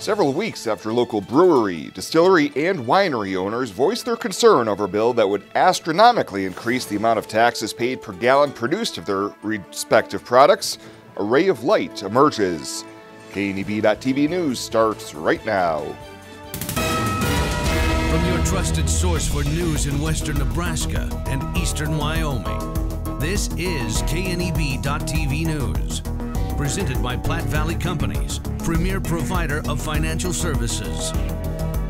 Several weeks after local brewery, distillery, and winery owners voiced their concern over a bill that would astronomically increase the amount of taxes paid per gallon produced of their respective products, a ray of light emerges. KNEB.TV News starts right now. From your trusted source for news in western Nebraska and eastern Wyoming, this is KNEB.TV News. Presented by Platte Valley Companies, premier provider of financial services.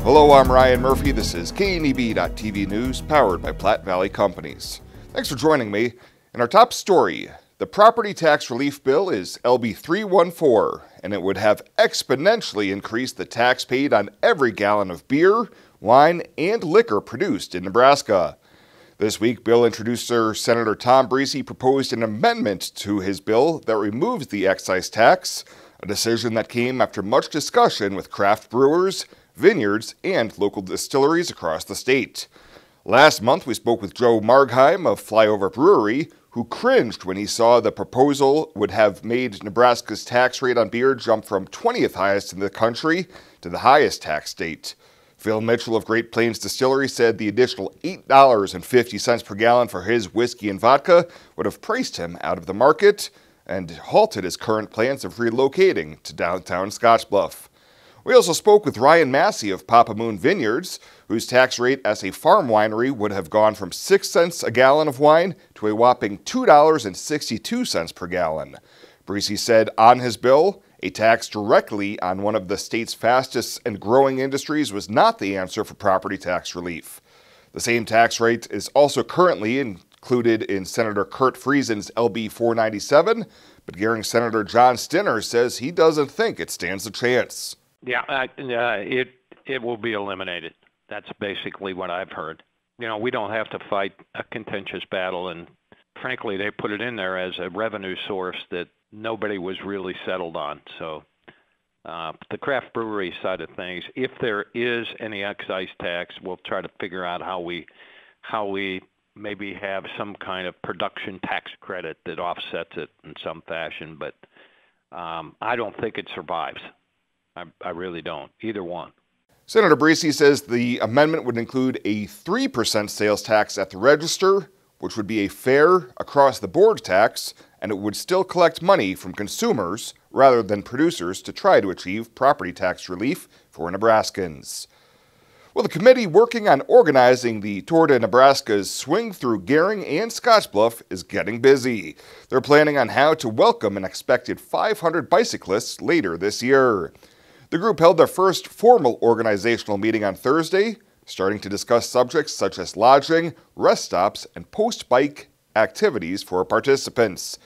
Hello, I'm Ryan Murphy. This is KNEB.TV News, powered by Platte Valley Companies. Thanks for joining me. In our top story, the property tax relief bill is LB 314, and it would have exponentially increased the tax paid on every gallon of beer, wine, and liquor produced in Nebraska. This week, bill introducer Senator Tom Briese proposed an amendment to his bill that removes the excise tax, a decision that came after much discussion with craft brewers, vineyards, and local distilleries across the state. Last month, we spoke with Joe Margheim of Flyover Brewery, who cringed when he saw the proposal would have made Nebraska's tax rate on beer jump from 20th highest in the country to the highest tax state. Phil Mitchell of Great Plains Distillery said the additional $8.50 per gallon for his whiskey and vodka would have priced him out of the market and halted his current plans of relocating to downtown Scottsbluff. We also spoke with Ryan Massey of Papa Moon Vineyards, whose tax rate as a farm winery would have gone from 6 cents a gallon of wine to a whopping $2.62 per gallon. Briese said on his bill, a tax directly on one of the state's fastest and growing industries was not the answer for property tax relief. The same tax rate is also currently included in Senator Curt Friesen's LB 497, but Gering Senator John Stinner says he doesn't think it stands a chance. Yeah, uh, it it will be eliminated. That's basically what I've heard. You know, we don't have to fight a contentious battle, and frankly, they put it in there as a revenue source that nobody was really settled on. So uh, the craft brewery side of things, if there is any excise tax, we'll try to figure out how we how we maybe have some kind of production tax credit that offsets it in some fashion. But um, I don't think it survives. I, I really don't. Either one. Senator Briese says the amendment would include a 3% sales tax at the register, which would be a fair across the board tax and it would still collect money from consumers rather than producers to try to achieve property tax relief for Nebraskans. Well, the committee working on organizing the Tour de Nebraska's swing through Gering and Scottsbluff is getting busy. They're planning on how to welcome an expected 500 bicyclists later this year. The group held their first formal organizational meeting on Thursday, starting to discuss subjects such as lodging, rest stops, and post bike activities for participants.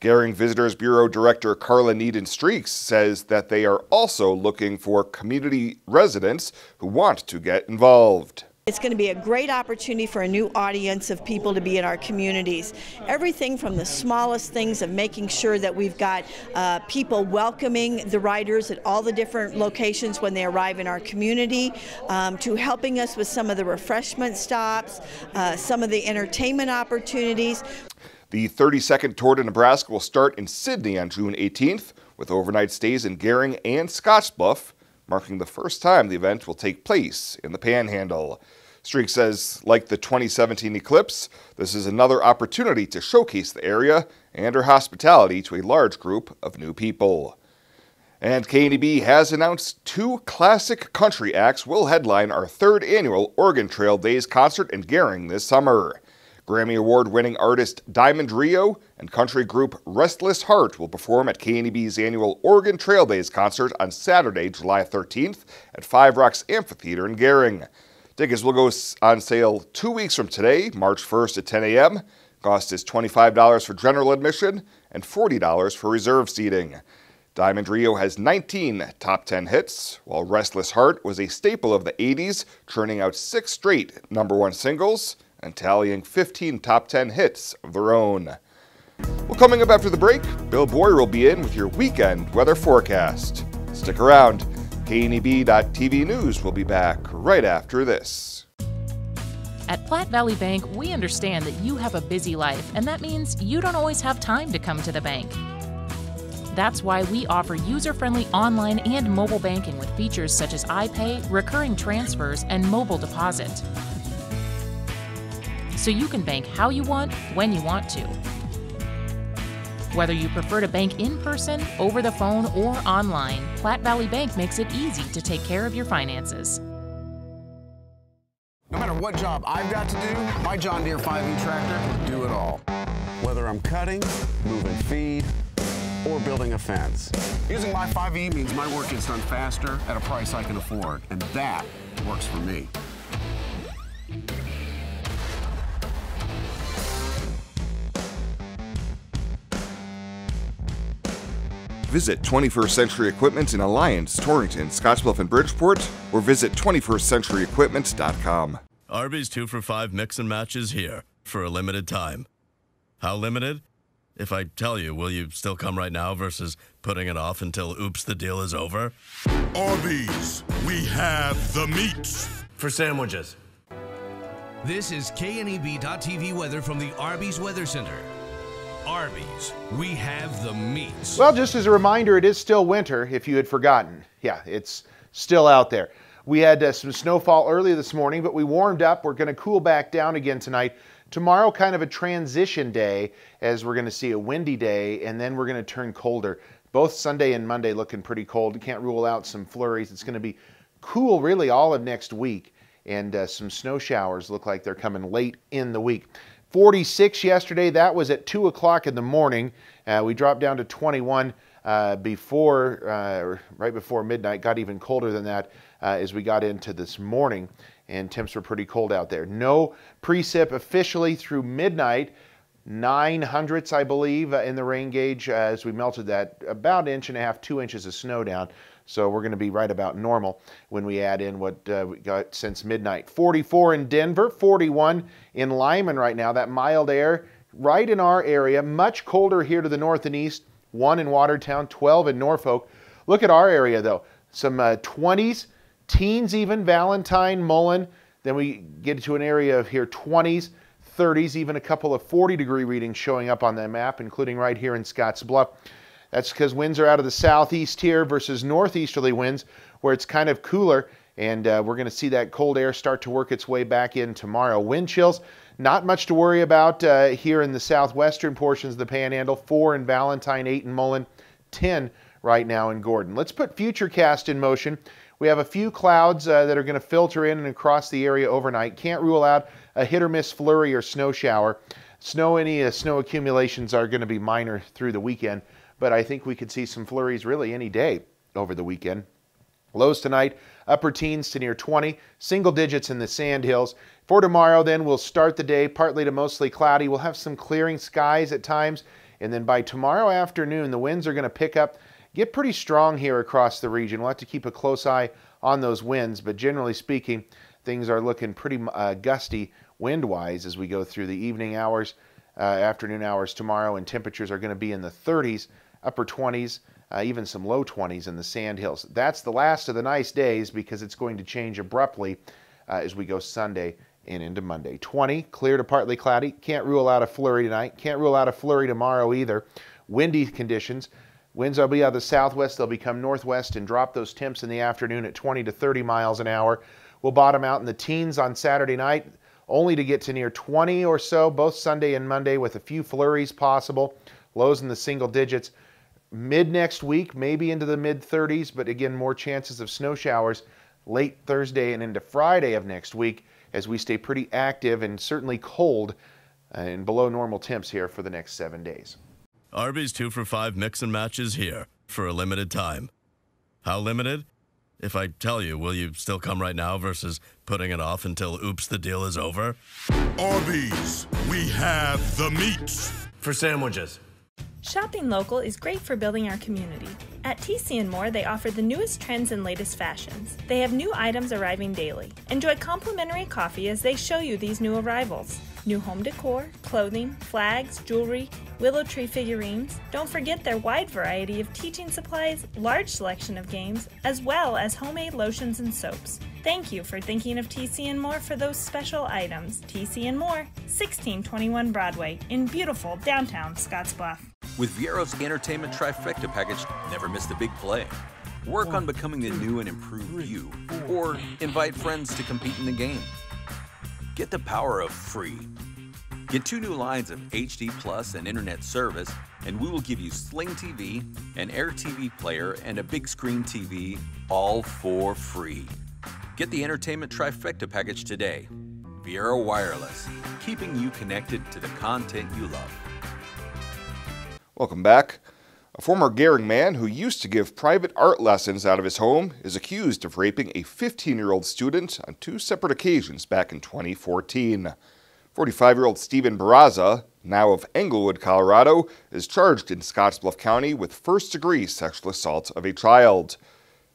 Gering Visitors Bureau Director Karla Niedan-Streeks says that they are also looking for community residents who want to get involved. It's going to be a great opportunity for a new audience of people to be in our communities. Everything from the smallest things of making sure that we've got uh, people welcoming the riders at all the different locations when they arrive in our community, um, to helping us with some of the refreshment stops, uh, some of the entertainment opportunities. The 32nd Tour de Nebraska will start in Sidney on June 18th, with overnight stays in Gering and Scottsbluff, marking the first time the event will take place in the Panhandle. Streak says, like the 2017 Eclipse, this is another opportunity to showcase the area and her hospitality to a large group of new people. And KNEB has announced two classic country acts will headline our third annual Oregon Trail Days concert in Gering this summer. Grammy Award winning artist Diamond Rio and country group Restless Heart will perform at KNEB's annual Oregon Trail Days concert on Saturday, July 13th at Five Rocks Amphitheater in Gering. Tickets will go on sale two weeks from today, March 1st at 10 a.m. Cost is $25 for general admission and $40 for reserve seating. Diamond Rio has 19 top 10 hits, while Restless Heart was a staple of the 80s, churning out six straight number one singles and tallying 15 top 10 hits of their own. Well, coming up after the break, Bill Boyer will be in with your weekend weather forecast. Stick around. KNEB.TV News will be back right after this. At Platte Valley Bank, we understand that you have a busy life, and that means you don't always have time to come to the bank. That's why we offer user friendly online and mobile banking with features such as iPay, recurring transfers, and mobile deposit. So you can bank how you want, when you want to. Whether you prefer to bank in person, over the phone, or online, Platte Valley Bank makes it easy to take care of your finances. No matter what job I've got to do, my John Deere 5e tractor do it all. Whether I'm cutting, moving feed, or building a fence. Using my 5e means my work gets done faster at a price I can afford, and that works for me. Visit 21st Century Equipment in Alliance, Torrington, Scottsbluff, and Bridgeport, or visit 21stcenturyequipment.com. Arby's 2 for 5 mix and matches here for a limited time. How limited? If I tell you, will you still come right now versus putting it off until oops, the deal is over? Arby's, we have the meats. For sandwiches. This is KNEB.TV weather from the Arby's Weather Center. Arby's, we have the meats. Well, just as a reminder, it is still winter if you had forgotten. Yeah, it's still out there. We had uh, some snowfall early this morning, but we warmed up. We're going to cool back down again tonight. Tomorrow, kind of a transition day as we're going to see a windy day, and then we're going to turn colder. Both Sunday and Monday looking pretty cold. You can't rule out some flurries. It's going to be cool really all of next week, and uh, some snow showers look like they're coming late in the week. 46 yesterday. That was at 2 o'clock in the morning. Uh, we dropped down to 21 uh, before, uh, right before midnight. Got even colder than that uh, as we got into this morning and temps were pretty cold out there. No precip officially through midnight. Nine hundredths, I believe, uh, in the rain gauge uh, as we melted that about inch and a half, two inches of snow down. So we're going to be right about normal when we add in what uh, we got since midnight. 44 in Denver, 41 in Lyman right now. That mild air right in our area. Much colder here to the north and east. One in Watertown, 12 in Norfolk. Look at our area though. Some uh, 20s teens even, Valentine, Mullen. Then we get to an area of here 20s, 30s, even a couple of 40 degree readings showing up on the map, including right here in Scotts Bluff. That's because winds are out of the southeast here versus northeasterly winds where it's kind of cooler. And uh, we're going to see that cold air start to work its way back in tomorrow. Wind chills, not much to worry about uh, here in the southwestern portions of the panhandle. Four in Valentine, eight in Mullen, 10 right now in Gordon. Let's put Futurecast in motion. We have a few clouds uh, that are going to filter in and across the area overnight. Can't rule out a hit or miss flurry or snow shower. Snow, any uh, snow accumulations are going to be minor through the weekend, but I think we could see some flurries really any day over the weekend. Lows tonight, upper teens to near 20, single digits in the sand hills. For tomorrow, then, we'll start the day partly to mostly cloudy. We'll have some clearing skies at times, and then by tomorrow afternoon, the winds are going to pick up get pretty strong here across the region. We'll have to keep a close eye on those winds, but generally speaking, things are looking pretty uh, gusty wind-wise as we go through the evening hours, uh, afternoon hours tomorrow, and temperatures are going to be in the 30s, upper 20s, uh, even some low 20s in the sand hills. That's the last of the nice days because it's going to change abruptly uh, as we go Sunday and into Monday. 20, clear to partly cloudy. Can't rule out a flurry tonight. Can't rule out a flurry tomorrow either. Windy conditions. Winds will be out of the southwest. They'll become northwest and drop those temps in the afternoon at 20 to 30 miles an hour. We'll bottom out in the teens on Saturday night, only to get to near 20 or so, both Sunday and Monday, with a few flurries possible. Lows in the single digits. Mid next week, maybe into the mid 30s, but again, more chances of snow showers late Thursday and into Friday of next week as we stay pretty active and certainly cold uh, and below normal temps here for the next seven days. Arby's 2 for 5 mix and matches here for a limited time. How limited? If I tell you, will you still come right now versus putting it off until oops, the deal is over? Arby's, we have the meats. For sandwiches. Shopping local is great for building our community. At TC and More, they offer the newest trends and latest fashions. They have new items arriving daily. Enjoy complimentary coffee as they show you these new arrivals. New home decor, clothing, flags, jewelry, willow tree figurines. Don't forget their wide variety of teaching supplies, large selection of games, as well as homemade lotions and soaps. Thank you for thinking of TC and More for those special items. TC and More, 1621 Broadway in beautiful downtown Scottsbluff. With Viaero's entertainment trifecta package, never miss the big play. Work on becoming the new and improved you, or invite friends to compete in the game. Get the power of free. Get two new lines of HD Plus and internet service, and we will give you Sling TV, an Air TV player, and a big screen TV, all for free. Get the entertainment trifecta package today. Viaero Wireless, keeping you connected to the content you love. Welcome back. A former Gering man who used to give private art lessons out of his home is accused of raping a 15 year old student on two separate occasions back in 2014. 45 year old Stephen Barraza, now of Englewood, Colorado, is charged in Scotts Bluff County with first degree sexual assault of a child.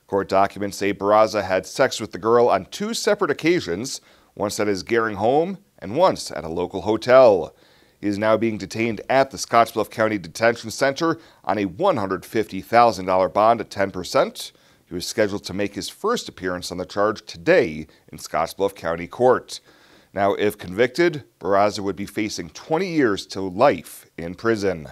Court documents say Barraza had sex with the girl on two separate occasions, once at his Gering home and once at a local hotel. He is now being detained at the Scotts Bluff County Detention Center on a $150,000 bond at 10%. He was scheduled to make his first appearance on the charge today in Scotts Bluff County Court. Now, if convicted, Barraza would be facing 20 years to life in prison.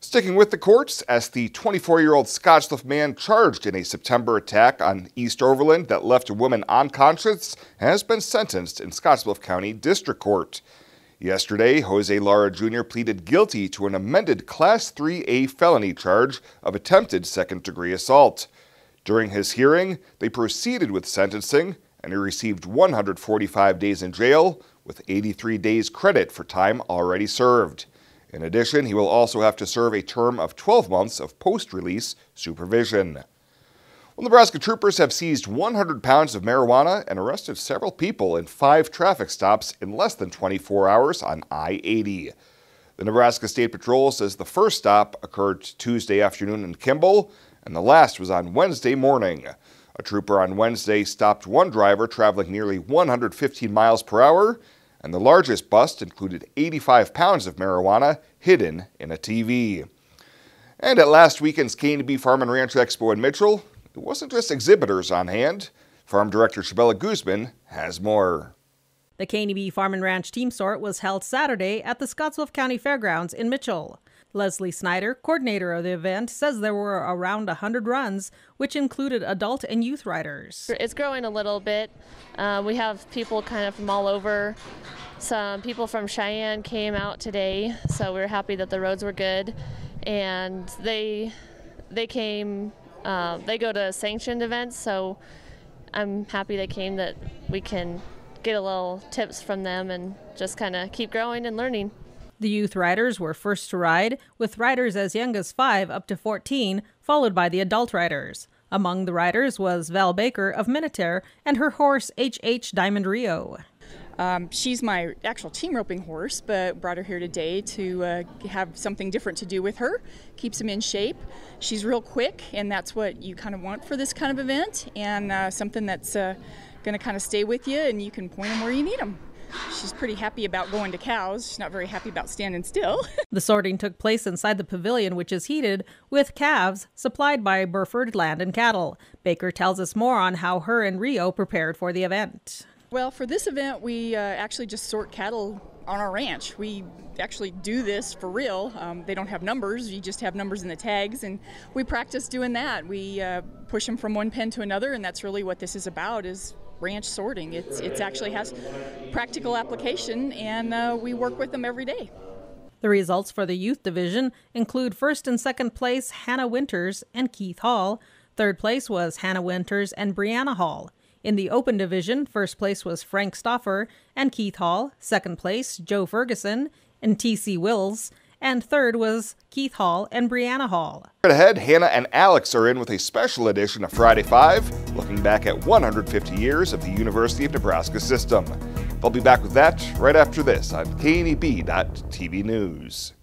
Sticking with the courts, as the 24 year old Scottsbluff man charged in a September attack on East Overland that left a woman unconscious has been sentenced in Scotts Bluff County District Court. Yesterday, Jose Lara Jr. pleaded guilty to an amended Class 3A felony charge of attempted second degree assault. During his hearing, they proceeded with sentencing, and he received 145 days in jail with 83 days credit for time already served. In addition, he will also have to serve a term of 12 months of post release supervision. Well, Nebraska troopers have seized 100 pounds of marijuana and arrested several people in five traffic stops in less than 24 hours on I 80. The Nebraska State Patrol says the first stop occurred Tuesday afternoon in Kimball, and the last was on Wednesday morning. A trooper on Wednesday stopped one driver traveling nearly 115 miles per hour, and the largest bust included 85 pounds of marijuana hidden in a TV. And at last weekend's KNEB Farm and Ranch Expo in Mitchell, it wasn't just exhibitors on hand. Farm Director Chabella Guzman has more. The KNEB Farm and Ranch Team Sort was held Saturday at the Scotts Bluff County Fairgrounds in Mitchell. Leslie Snyder, coordinator of the event, says there were around 100 runs, which included adult and youth riders. It's growing a little bit. Uh, we have people kind of from all over. Some people from Cheyenne came out today, so we are happy that the roads were good. And they they came uh, they go to sanctioned events, so I'm happy they came that we can get a little tips from them and just kind of keep growing and learning. The youth riders were first to ride, with riders as young as 5 up to 14, followed by the adult riders. Among the riders was Val Baker of Minatare and her horse HH Diamond Rio. Um, she's my actual team roping horse, but brought her here today to uh, have something different to do with her. Keeps him in shape. She's real quick, and that's what you kind of want for this kind of event, and uh, something that's uh, going to kind of stay with you, and you can point them where you need them. She's pretty happy about going to cows. She's not very happy about standing still. the sorting took place inside the pavilion, which is heated with calves supplied by Burford Land and Cattle. Baker tells us more on how her and Rio prepared for the event. Well, for this event, we uh, actually just sort cattle on our ranch. We actually do this for real. Um, they don't have numbers, you just have numbers in the tags, and we practice doing that. We uh, push them from one pen to another, and that's really what this is about is ranch sorting. It's, it actually has practical application, and uh, we work with them every day. The results for the youth division include first and second place Hannah Winters and Keith Hall. Third place was Hannah Winters and Brianna Hall. In the Open Division, first place was Frank Stoffer and Keith Hall, second place, Joe Ferguson and T.C. Wills, and third was Keith Hall and Brianna Hall. Ahead, Hannah and Alex are in with a special edition of Friday 5, looking back at 150 years of the University of Nebraska system. They'll be back with that right after this on KNEB.TV News.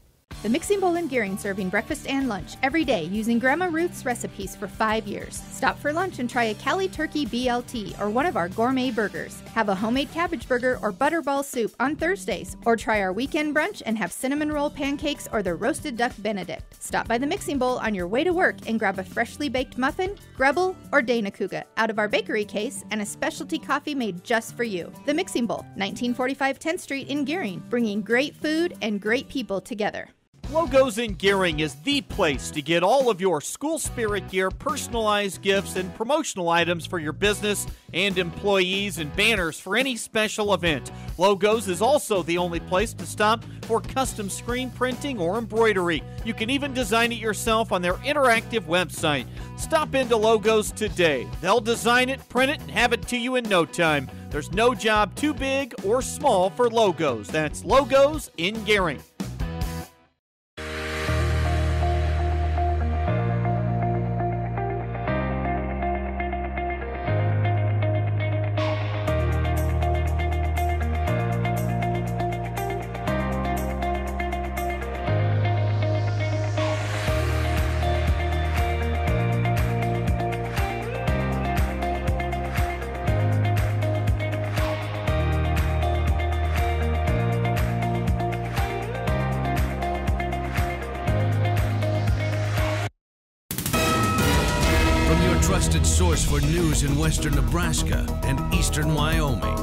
The Mixing Bowl in Gering serving breakfast and lunch every day using Grandma Ruth's recipes for five years. Stop for lunch and try a Cali Turkey BLT or one of our gourmet burgers. Have a homemade cabbage burger or butterball soup on Thursdays. Or try our weekend brunch and have cinnamon roll pancakes or the roasted duck benedict. Stop by the Mixing Bowl on your way to work and grab a freshly baked muffin, Grebel, or Dana Kuga out of our bakery case and a specialty coffee made just for you. The Mixing Bowl, 1945 10th Street in Gering, bringing great food and great people together. Logos in Gering is the place to get all of your school spirit gear, personalized gifts, and promotional items for your business and employees and banners for any special event. Logos is also the only place to stop for custom screen printing or embroidery. You can even design it yourself on their interactive website. Stop into Logos today. They'll design it, print it, and have it to you in no time. There's no job too big or small for Logos. That's Logos in Gering. News in western Nebraska and eastern Wyoming,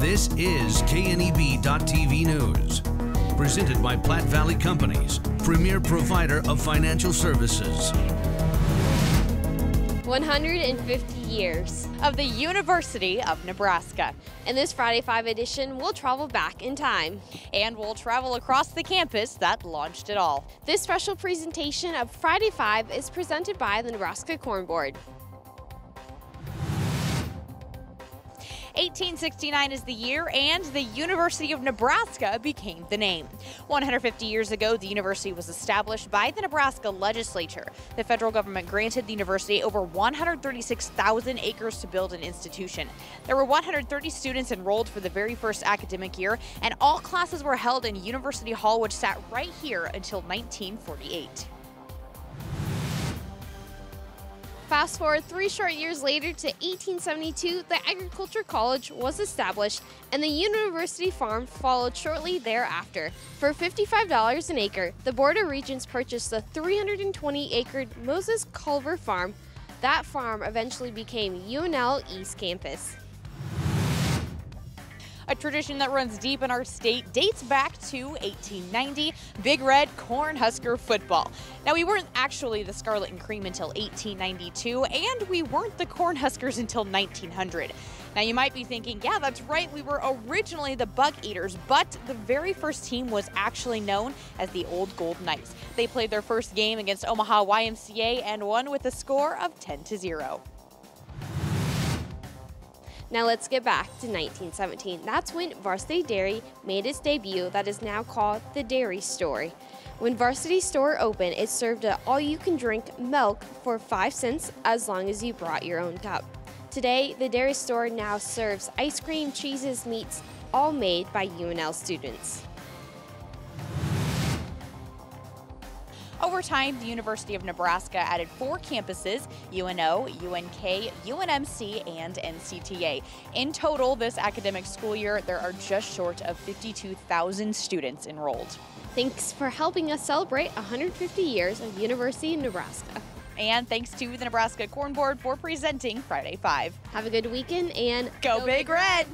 this is KNEB.TV News. Presented by Platte Valley Companies, premier provider of financial services. 150 years of the University of Nebraska. In this Friday 5 edition, we'll travel back in time. And we'll travel across the campus that launched it all. This special presentation of Friday 5 is presented by the Nebraska Corn Board. 1869 is the year, and the University of Nebraska became the name. 150 years ago, the university was established by the Nebraska legislature. The federal government granted the university over 136,000 acres to build an institution. There were 130 students enrolled for the very first academic year, and all classes were held in University Hall, which sat right here until 1948. Fast forward three short years later to 1872, the Agriculture College was established and the university farm followed shortly thereafter. For $55 an acre, the Board of Regents purchased the 320 acre Moses Culver Farm. That farm eventually became UNL East Campus. A tradition that runs deep in our state dates back to 1890 Big Red Cornhusker football. Now, we weren't actually the Scarlet and Cream until 1892, and we weren't the Cornhuskers until 1900. Now, you might be thinking, yeah, that's right, we were originally the Bug Eaters, but the very first team was actually known as the Old Gold Knights. They played their first game against Omaha YMCA and won with a score of 10 to 0. Now let's get back to 1917. That's when Varsity Dairy made its debut that is now called the Dairy Store. When Varsity Store opened, it served all-you-can-drink milk for 5 cents as long as you brought your own cup. Today, the Dairy Store now serves ice cream, cheeses, meats, all made by UNL students. Over time, the University of Nebraska added four campuses UNO, UNK, UNMC, and NCTA. In total, this academic school year, there are just short of 52,000 students enrolled. Thanks for helping us celebrate 150 years of University of Nebraska. And thanks to the Nebraska Corn Board for presenting Friday 5. Have a good weekend and go, go Big Red!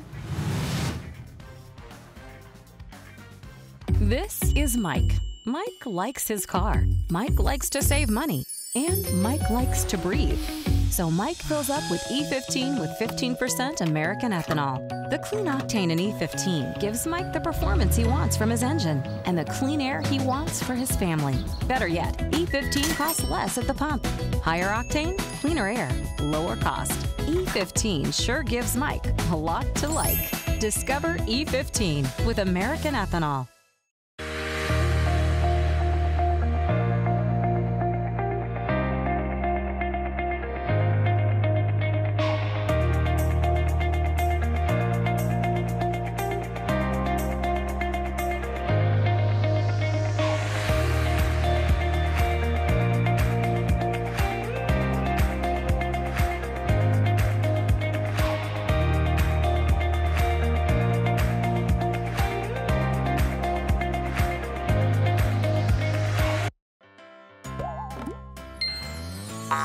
This is Mike. Mike likes his car. Mike likes to save money. And Mike likes to breathe. So Mike fills up with E15 with 15% American ethanol. The clean octane in E15 gives Mike the performance he wants from his engine and the clean air he wants for his family. Better yet, E15 costs less at the pump. Higher octane, cleaner air, lower cost. E15 sure gives Mike a lot to like. Discover E15 with American ethanol. Care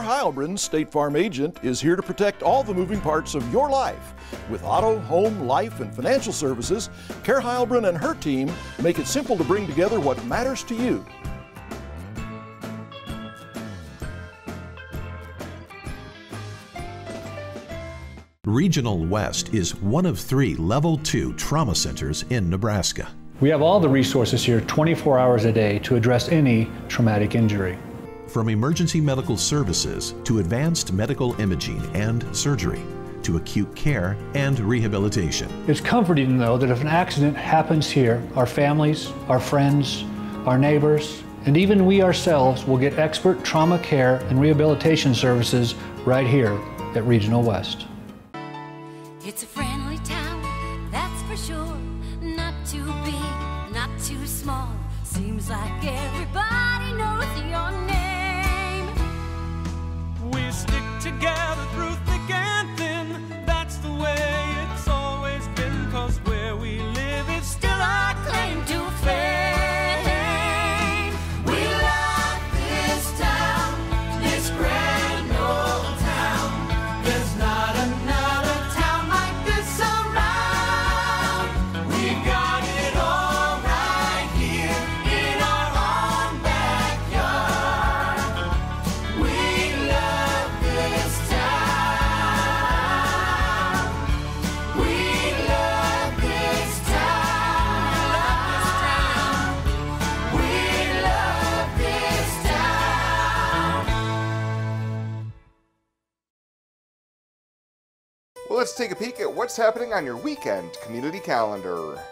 Heilbrun, State Farm Agent, is here to protect all the moving parts of your life. With auto, home, life, and financial services, Care Heilbrun and her team make it simple to bring together what matters to you Regional West is one of three Level 2 trauma centers in Nebraska. We have all the resources here 24 hours a day to address any traumatic injury. From emergency medical services to advanced medical imaging and surgery to acute care and rehabilitation. It's comforting, though, that if an accident happens here, our families, our friends, our neighbors, and even we ourselves will get expert trauma care and rehabilitation services right here at Regional West. Like everybody let's take a peek at what's happening on your weekend community calendar.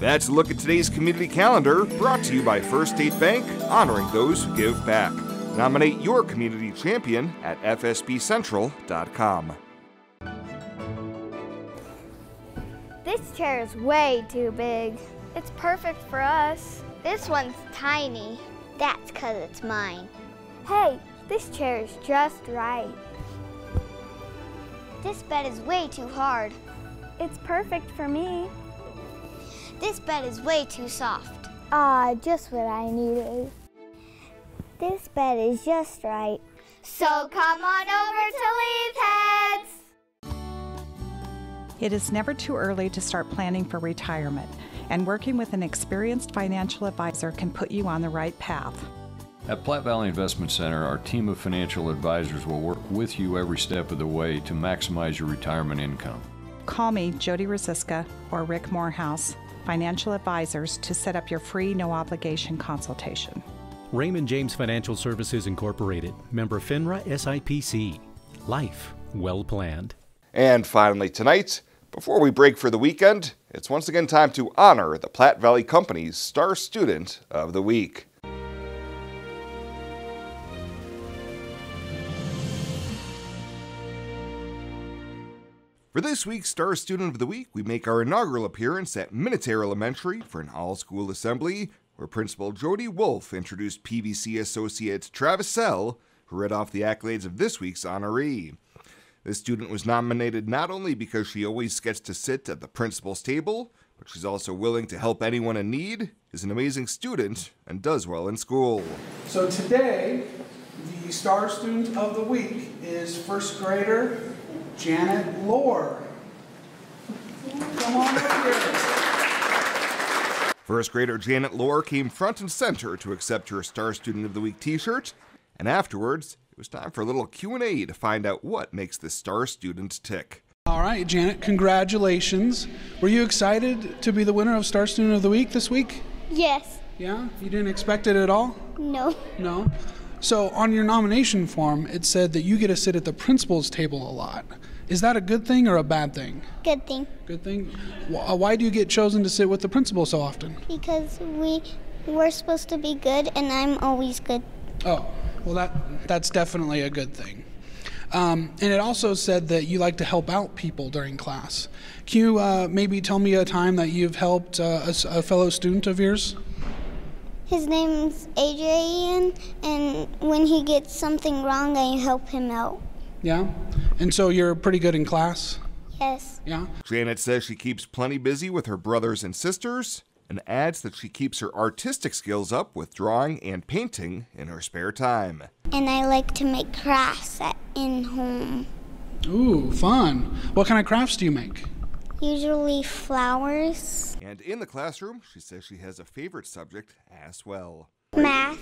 That's a look at today's community calendar brought to you by First State Bank, honoring those who give back. Nominate your community champion at fsbcentral.com. This chair is way too big. It's perfect for us. This one's tiny. That's because it's mine. Hey, this chair is just right. This bed is way too hard. It's perfect for me. This bed is way too soft. Ah, just what I needed. This bed is just right. So come on over to Leeds Heads. It is never too early to start planning for retirement, and working with an experienced financial advisor can put you on the right path. At Platte Valley Investment Center, our team of financial advisors will work with you every step of the way to maximize your retirement income. Call me, Jody Rosiska, or Rick Morehouse, financial advisors, to set up your free, no obligation consultation. Raymond James Financial Services Incorporated, member FINRA SIPC. Life well planned. And finally, tonight, before we break for the weekend, it's once again time to honor the Platte Valley Company's Star Student of the Week. For this week's Star Student of the Week, we make our inaugural appearance at Minatare Elementary for an all school assembly where Principal Jody Wolf introduced PVC associate Travis Sell, who read off the accolades of this week's honoree. This student was nominated not only because she always gets to sit at the principal's table, but she's also willing to help anyone in need, is an amazing student, and does well in school. So today, the Star Student of the Week is first grader Janet Lohr. Come on up here. First grader Janet Lohr came front and center to accept her Star Student of the Week t-shirt, and afterwards, it was time for a little Q&A to find out what makes the Star Student tick. All right, Janet, congratulations. Were you excited to be the winner of Star Student of the Week this week? Yes. Yeah? You didn't expect it at all? No. No? So, on your nomination form, it said that you get to sit at the principal's table a lot. Is that a good thing or a bad thing? Good thing. Good thing. Why do you get chosen to sit with the principal so often? Because we we're supposed to be good, and I'm always good. Oh, well, that that's definitely a good thing. Um, and it also said that you like to help out people during class. Can you uh, maybe tell me a time that you've helped uh, a, a fellow student of yours? His name's Adrian, and when he gets something wrong, I help him out. Yeah. And so you're pretty good in class. Yes. Yeah. Janet says she keeps plenty busy with her brothers and sisters, and adds that she keeps her artistic skills up with drawing and painting in her spare time. And I like to make crafts at, in home. Ooh, fun. What kind of crafts do you make? Usually flowers, And in the classroom, she says she has a favorite subject as well. math.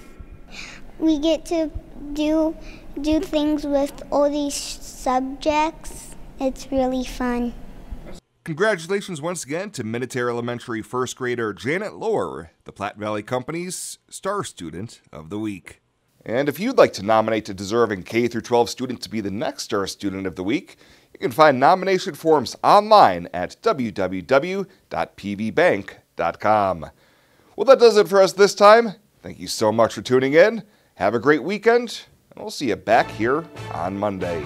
We get to do do things with all these subjects. It's really fun. Congratulations once again to Minatare Elementary first grader Janet Lohr, the Platte Valley Company's Star Student of the Week. And if you'd like to nominate a deserving K through 12 student to be the next Star Student of the Week, you can find nomination forms online at www.pvbank.com. Well, that does it for us this time. Thank you so much for tuning in. Have a great weekend, and we'll see you back here on Monday.